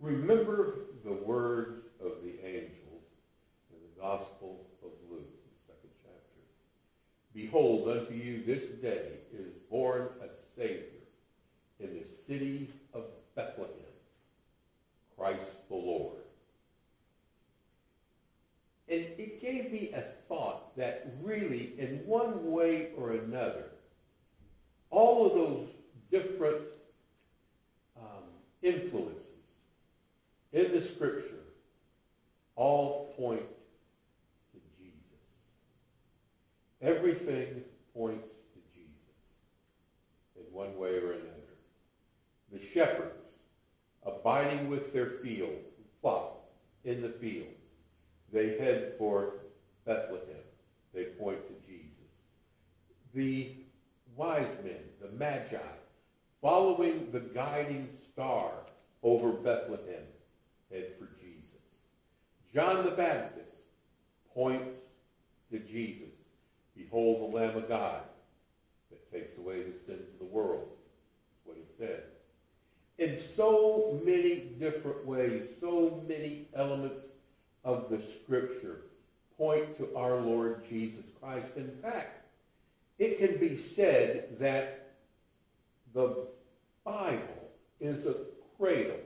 Remember the words of the angels in the Gospel of Luke, the second chapter. Behold, unto you this day is born a Savior in the city of Bethlehem, Christ the Lord. And it gave me a thought that really, in one way or another, all of those different um, influences in the scripture all point to Jesus. Everything points to Jesus in one way or another. The shepherds abiding with their field flocks in the fields, they head for Bethlehem. They point to Jesus. The wise men, the magi, following the guiding star over Bethlehem, head for Jesus. John the Baptist points to Jesus. Behold the Lamb of God that takes away the sins of the world. That's what he said. In so many different ways, so many elements of the Scripture point to our Lord Jesus Christ. In fact, it can be said that the Bible is a cradle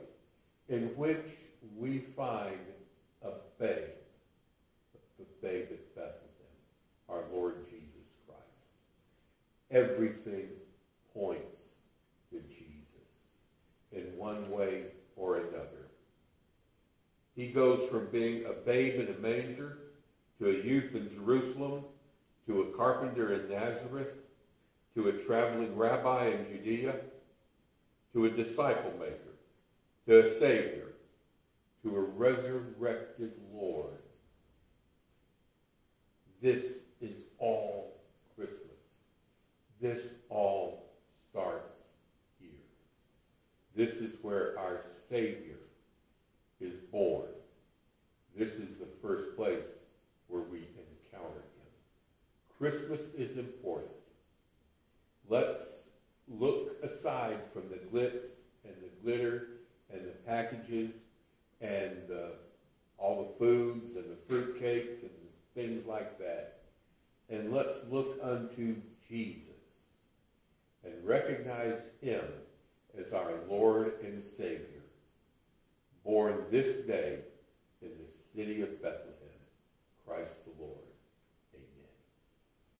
in which we find a babe, the babe at Bethlehem, our Lord Jesus Christ. Everything points to Jesus in one way or another. He goes from being a babe in a manger to a youth in Jerusalem to a carpenter in Nazareth to a traveling rabbi in Judea to a disciple maker to a Savior to a resurrected Lord. This is all Christmas. This all starts here. This is where our Savior is born. This is the first place where we encounter him. Christmas is important. Let's look aside from the glitz and the glitter and the packages and all the foods and the fruitcake and things like that. And let's look unto Jesus recognize him as our Lord and Savior, born this day in the city of Bethlehem,